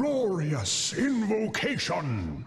Glorious invocation!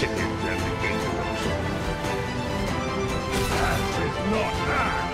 bottom barracks. Insipid renegados. That is not that.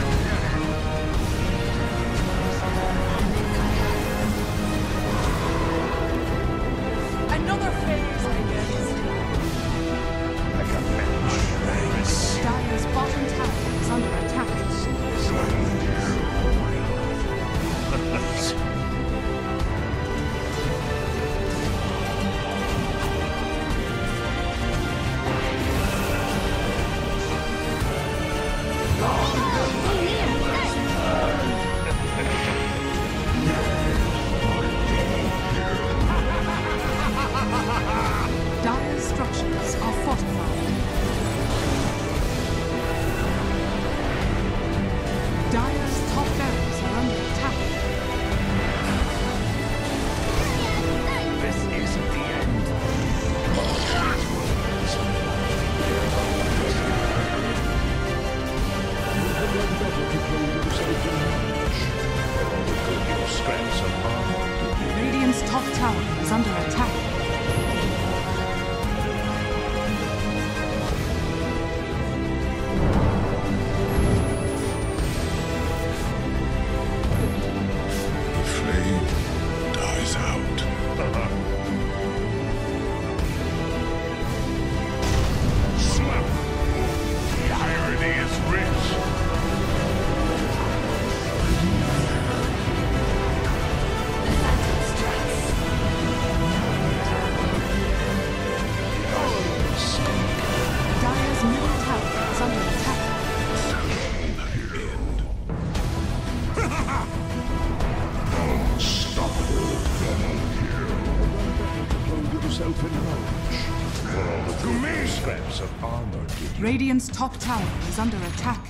to me scraps of armor did you Radiant's top tower is under attack.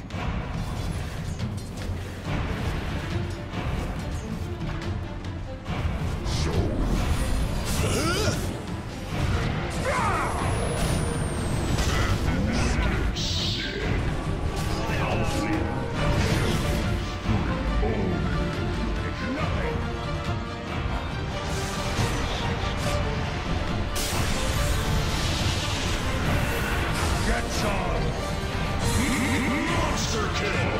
Kill!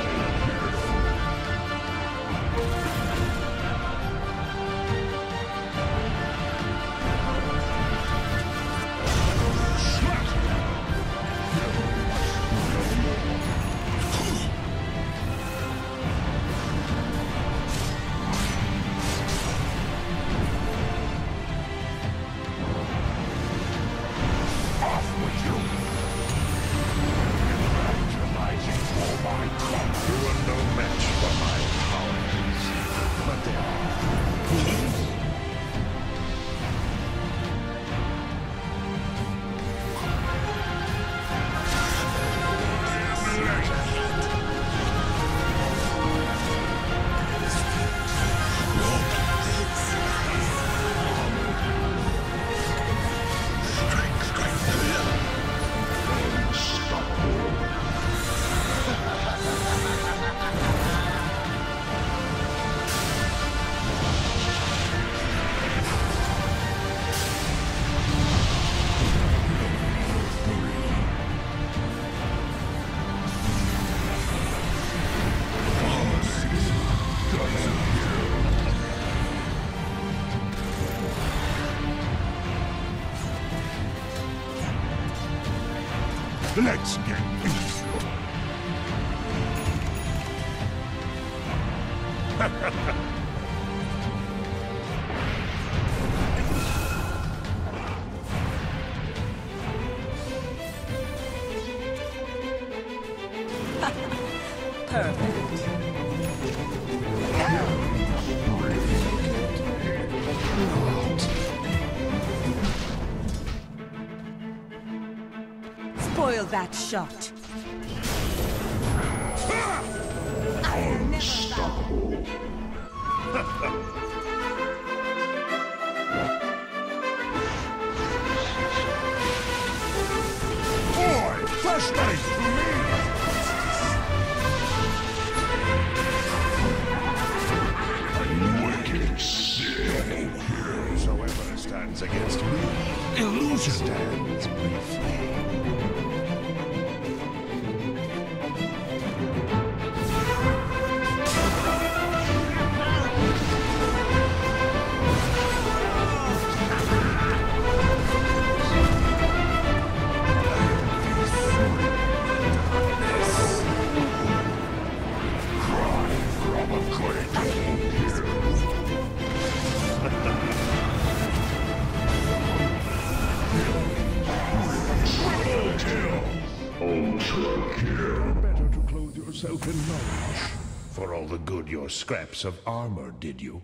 Let's get peaceful. Spoil that shot. Boy, flashlight to me! Wicked sick. Whosoever stands against me, illusion Kill. Better to clothe yourself in knowledge. For all the good your scraps of armor did you.